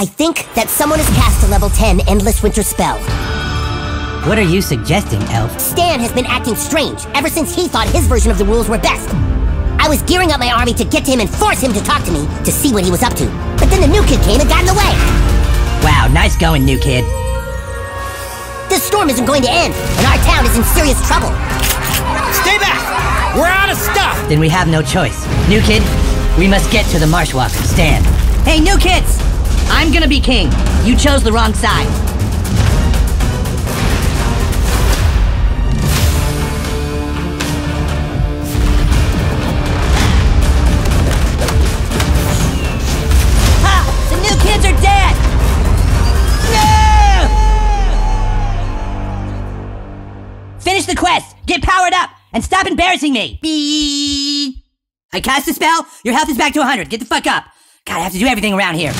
I think that someone has cast a level 10 Endless Winter spell. What are you suggesting, Elf? Stan has been acting strange ever since he thought his version of the rules were best. I was gearing up my army to get to him and force him to talk to me to see what he was up to. But then the new kid came and got in the way. Wow, nice going, new kid. This storm isn't going to end, and our town is in serious trouble. Stay back! We're out of stuff! Then we have no choice. New kid, we must get to the Marshwalker. Stan. Hey, new kids! I'm gonna be king. You chose the wrong side. Ha! The new kids are dead! Finish the quest! Get powered up! And stop embarrassing me! I cast a spell, your health is back to 100. Get the fuck up. God, I have to do everything around here.